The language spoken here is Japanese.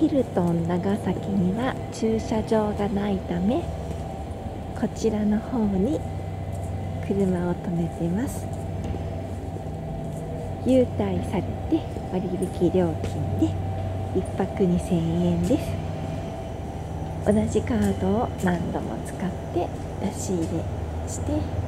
ヒルトン長崎には駐車場がないためこちらの方に車を止めてます。優待されて割引料金で1泊2000円です。同じカードを何度も使って出し入れして